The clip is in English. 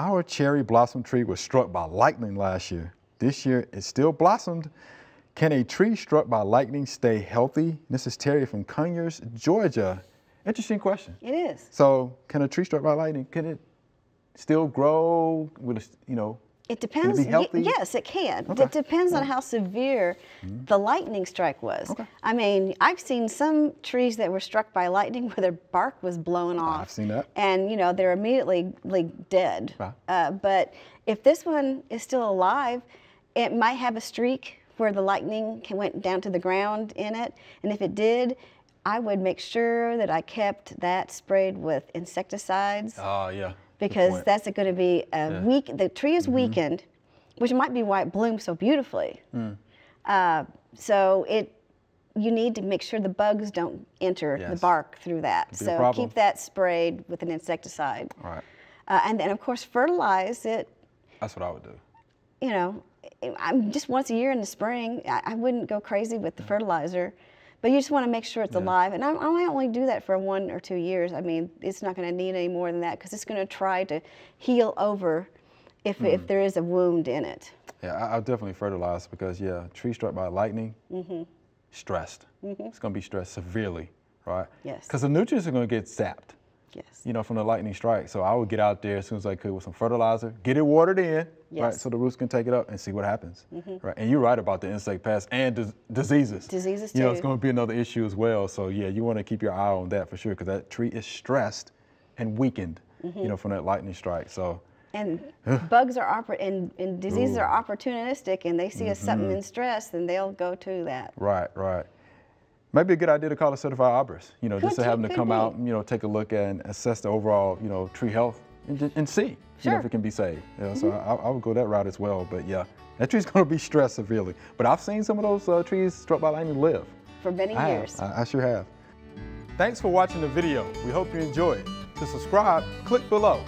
Our cherry blossom tree was struck by lightning last year. This year, it still blossomed. Can a tree struck by lightning stay healthy? This is Terry from Conyers, Georgia. Interesting question. It is. So, can a tree struck by lightning, can it still grow? Will it, you know, It depends. be healthy? yes, it can. Okay. It depends on how severe the lightning strike was. Okay. I mean, I've seen some trees that were struck by lightning where their bark was blown off. I've seen that. And you know they're immediately like dead. Right. Uh, but if this one is still alive, it might have a streak where the lightning went down to the ground in it. And if it did, I would make sure that I kept that sprayed with insecticides Oh, yeah. Because that's going to be a Yeah. Mm-hmm. weak. The tree is weakened, which might be why it blooms so beautifully. Mm. Uh, so it, you need to make sure the bugs don't enter the bark through that. So keep that sprayed with an insecticide, All right. uh, and then of course fertilize it. That's what I would do. You know, I'm just once a year in the spring. I, I wouldn't go crazy with the fertilizer. But you just want to make sure it's alive, and I, I might only do that for one or two years. I mean, it's not going to need any more than that because it's going to try to heal over if, Hmm. if there is a wound in it. Yeah, I, I'll definitely fertilize because, yeah, tree struck by lightning, Mm-hmm. stressed. It's going to be stressed severely, right? Yes. Because the nutrients are going to get sapped, Yes. you know, from the lightning strike. So I would get out there as soon as I could with some fertilizer, get it watered in, right? Yes. Mm-hmm. So the roots can take it up and see what happens, right? And you're right about the insect pests and dis- diseases. Diseases You know, it's going to be another issue as well. So yeah, you want to keep your eye on that for sure because that tree is stressed and weakened, Mm-hmm. you know, from that lightning strike. So And bugs are oppor- and, and diseases are opportunistic, and they see us something Mm-hmm. in stress, then they'll go to that. Right, right. Maybe a good idea to call a certified arborist, you know, just Could to have them to come be. out, you know, take a look and assess the overall, you know, tree health and, and see, you know, Mm-hmm. if it can be saved. You know, So I, I would go that route as well. But yeah, that tree's going to be stressed severely. But I've seen some of those uh, trees struck by lightning live. For many I years. I, I sure have. Thanks for watching the video. We hope you enjoyed. To subscribe, click below.